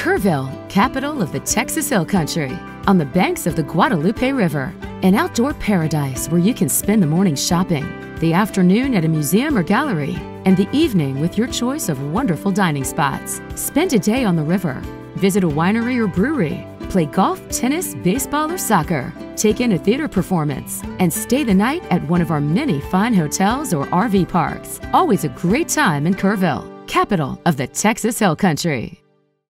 Kerrville, capital of the Texas Hill Country, on the banks of the Guadalupe River, an outdoor paradise where you can spend the morning shopping, the afternoon at a museum or gallery, and the evening with your choice of wonderful dining spots. Spend a day on the river, visit a winery or brewery, play golf, tennis, baseball, or soccer, take in a theater performance, and stay the night at one of our many fine hotels or RV parks. Always a great time in Kerrville, capital of the Texas Hill Country.